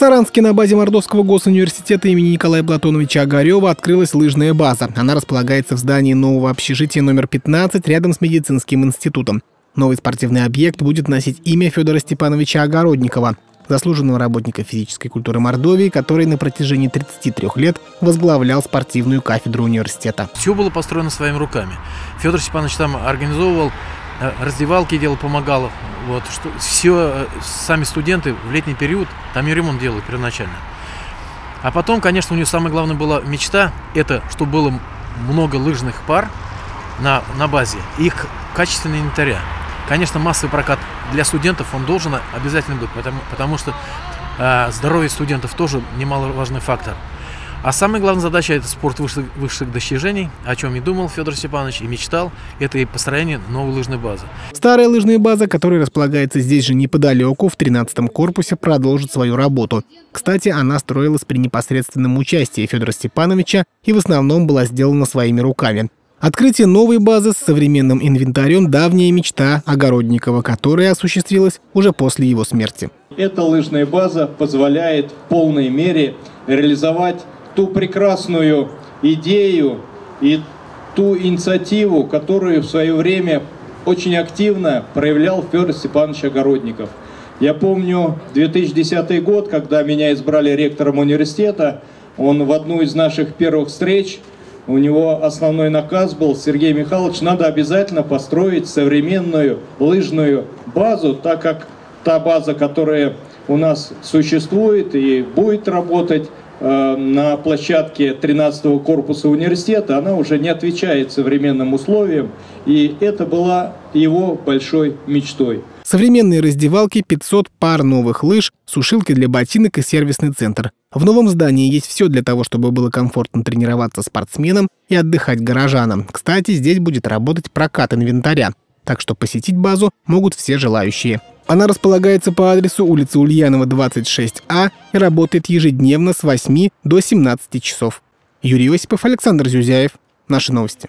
Саранске на базе Мордовского госуниверситета имени Николая Платоновича Огарева открылась лыжная база. Она располагается в здании нового общежития номер 15 рядом с медицинским институтом. Новый спортивный объект будет носить имя Федора Степановича Огородникова, заслуженного работника физической культуры Мордовии, который на протяжении 33 лет возглавлял спортивную кафедру университета. Все было построено своими руками. Федор Степанович там организовывал раздевалки делал, помогал. Вот, что, все, э, сами студенты в летний период там и ремонт делали первоначально. А потом, конечно, у него самая главная была мечта, это чтобы было много лыжных пар на, на базе, их качественные инвентаря. Конечно, массовый прокат для студентов он должен обязательно быть, потому, потому что э, здоровье студентов тоже немаловажный фактор. А самая главная задача – это спорт высших, высших достижений, о чем и думал Федор Степанович и мечтал. Это и построение новой лыжной базы. Старая лыжная база, которая располагается здесь же неподалеку, в 13-м корпусе, продолжит свою работу. Кстати, она строилась при непосредственном участии Федора Степановича и в основном была сделана своими руками. Открытие новой базы с современным инвентарем – давняя мечта Огородникова, которая осуществилась уже после его смерти. Эта лыжная база позволяет в полной мере реализовать ту прекрасную идею и ту инициативу, которую в свое время очень активно проявлял Федор Степанович Огородников. Я помню 2010 год, когда меня избрали ректором университета, он в одну из наших первых встреч, у него основной наказ был, Сергей Михайлович, надо обязательно построить современную лыжную базу, так как та база, которая у нас существует и будет работать, на площадке 13 корпуса университета, она уже не отвечает современным условиям, и это была его большой мечтой. Современные раздевалки, 500 пар новых лыж, сушилки для ботинок и сервисный центр. В новом здании есть все для того, чтобы было комфортно тренироваться спортсменам и отдыхать горожанам. Кстати, здесь будет работать прокат инвентаря, так что посетить базу могут все желающие. Она располагается по адресу улицы Ульянова, 26А и работает ежедневно с 8 до 17 часов. Юрий Осипов, Александр Зюзяев. Наши новости.